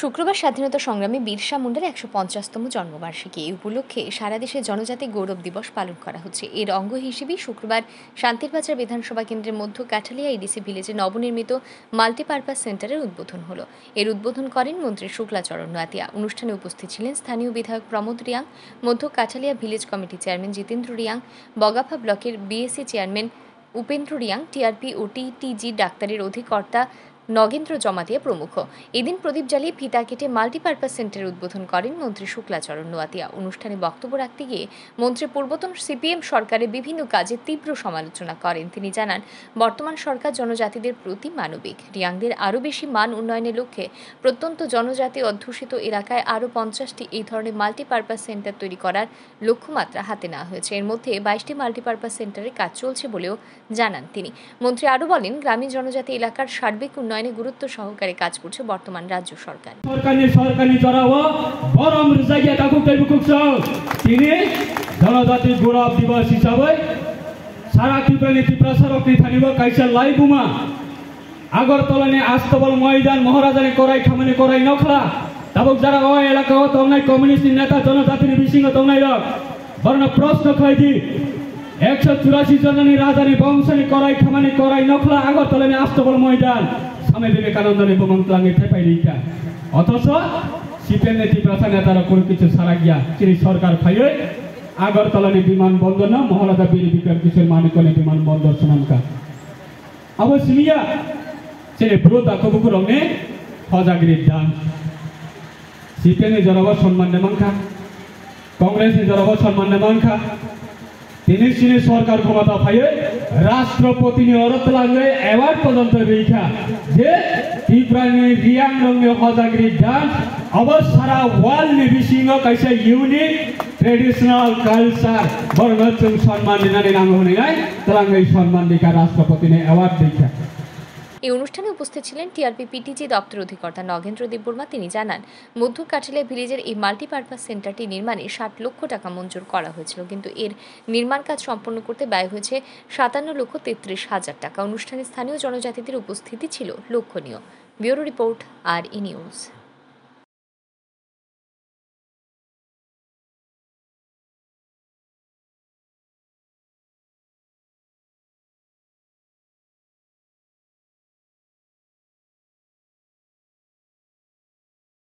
শুক্রবার স্বাধীনতা সংগ্রামী বিরসা মুন্ডার একশো পঞ্চাশতম জন্মবার্ষিকী। এই উপলক্ষে সারা দেশে জনজাতি গৌরব দিবস পালন করা হচ্ছে। এর অঙ্গ হিসেবেই শুক্রবার শান্তিরবাজার বিধানসভা কেন্দ্রের মধ্য কাঠালিয়া ইডিসি ভিলেজে নবনির্মিত মাল্টিপারপাস সেন্টারের উদ্বোধন হলো। এর উদ্বোধন করেন মন্ত্রী শুক্লাচরণ নাতিয়া। অনুষ্ঠানে উপস্থিত ছিলেন স্থানীয় বিধায়ক প্রমোদ রিয়াং, মধ্য Kathalia village committee chairman Jitendra Reang, Bagafa ব্লকের BSC chairman Upendra Reang, TRP ও টিটিজি ডাক্তারের অধিকর্তা নগেন্দ্র জমাতিয়া প্রমুখ। এদিন প্রদীপ জ্বালিয়ে ফিতা কেটে মাল্টিপারপাস সেন্টারের উদ্বোধন করেন মন্ত্রী শুক্লাচরণ নোয়াতিয়া। অনুষ্ঠানে বক্তব্য রাখতে গিয়ে মন্ত্রী পূর্বতন সিপিএম সরকারের বিভিন্ন কাজে তীব্র সমালোচনা করেন। তিনি জানান, বর্তমান সরকার জনজাতিদের প্রতি মানবিক, রিয়াংদের আরও বেশি মান উন্নয়নের লক্ষ্যে প্রত্যন্ত জনজাতি অধ্যুষিত এলাকায় আরও পঞ্চাশটি এই ধরনের মাল্টিপারপাস সেন্টার তৈরি করার লক্ষ্যমাত্রা হাতে নেওয়া হয়েছে। এর মধ্যে বাইশটি মাল্টিপারপাস সেন্টারের কাজ চলছে বলেও জানান তিনি। মন্ত্রী আরও বলেন, গ্রামীণ জনজাতি এলাকার সার্বিক উন্নয়নে উন্নয়নে গুরুত্ব সহকারে কাজ করছে বর্তমান রাজ্য সরকার। জনজাতি দিবস সারা আগরতলানে আস্তবল ময়দান, মহারাজানে করাই খামানে করাই নখলা। তাবক যারা অ এলাকা তংনাই কমিউনিস্ট নেতা, জনজাতির বিসিং তংনাই রক বর্ণ প্রশ্ন খাইছি একশো চুরাশি জনানি রাজানি বংশানি, করাই খামানি করাই নখলা আগর তলেনি আস্ত বল ময়দান। স্বামী বিবেকানন্দনী বোমংতলাঙ্গি ঠেপাই লিখা অথচ সিপিএম নেত্রী প্রথা নেতারা কোনো কিছু সারা গিয়া তিনি সরকার ফাইয়ে আগর আগরতলানি বিমানবন্দর না মহারাজা বীর বিক্রম কিশোর মানিকলি বিমানবন্দর সুনামকা আবার সিনিয়া ছেলে ব্রত আকবুকু রঙে হজাগিরির দান। সিপিএমে জরাব সম্মান নেমাংখা কংগ্রেসে জরাব সম্মান নেমাংখা তিনি সিনে সরকার ক্ষমতা পাইয়ে রাষ্ট্রপতি অরত লাগলে অ্যাওয়ার্ড পর্যন্ত রেখা যে ত্রিপুরানি রিয়াং রঙে হজাগিরি ডান্স অবশ্য সারা ওয়ার্ল্ড নেভি সিংহ কাইসে ইউনিক ট্রেডিশনাল কালচার বর্ণচুং সম্মান দিনানি নাম হনে নাই তালাং এই সম্মান দিকা রাষ্ট্রপতি অ্যাওয়ার্ড দেখা এই অনুষ্ঠানে উপস্থিত ছিলেন টিআরপি পিটিজি দপ্তর অধিকর্তা নগেন্দ্র দেববর্মা। তিনি জানান মধ্য কাঠালিয়া ভিলেজের এই মাল্টিপারপাস সেন্টারটি নির্মাণে ষাট লক্ষ টাকা মঞ্জুর করা হয়েছিল, কিন্তু এর নির্মাণ কাজ সম্পন্ন করতে ব্যয় হয়েছে সাতান্ন লক্ষ তেত্রিশ হাজার টাকা। অনুষ্ঠানে স্থানীয় জনজাতিদের উপস্থিতি ছিল লক্ষণীয়। Bureau report, R E news.